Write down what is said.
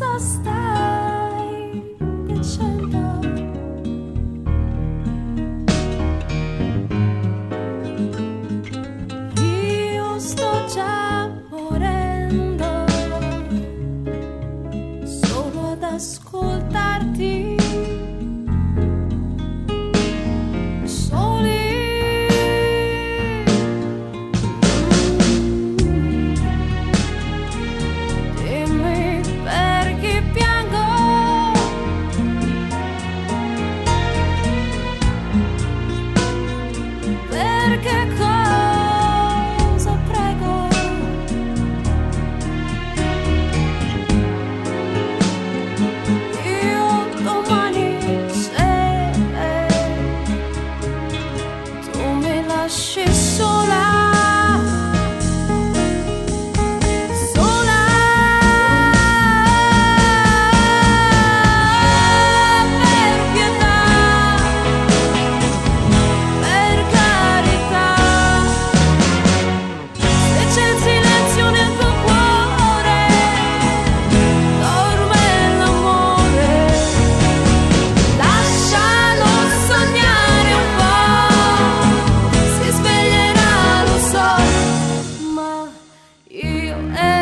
zostać. 去说 and